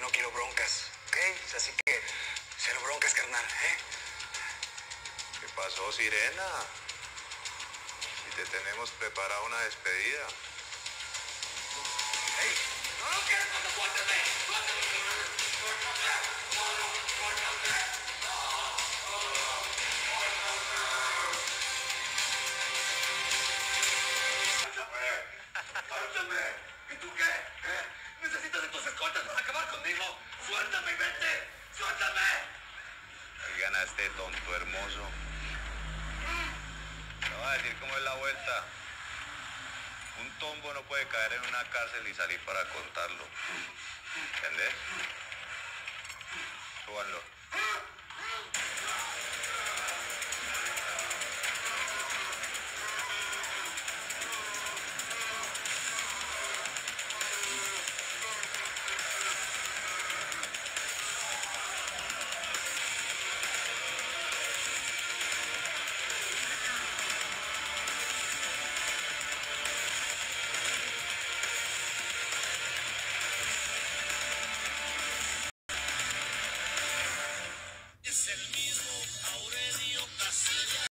no quiero broncas, ¿ok? Así que, cero broncas, carnal, ¿eh? ¿Qué pasó, Sirena? Si te tenemos preparada una despedida. ¡Ey! ¡No lo quieres cuando. ¡Suéltame! ¿Y tú qué? ¿Eh? Ganaste, tonto hermoso. Te voy a decir cómo es la vuelta. Un tombo no puede caer en una cárcel y salir para contarlo. ¿Entendés? Súbanlo. music.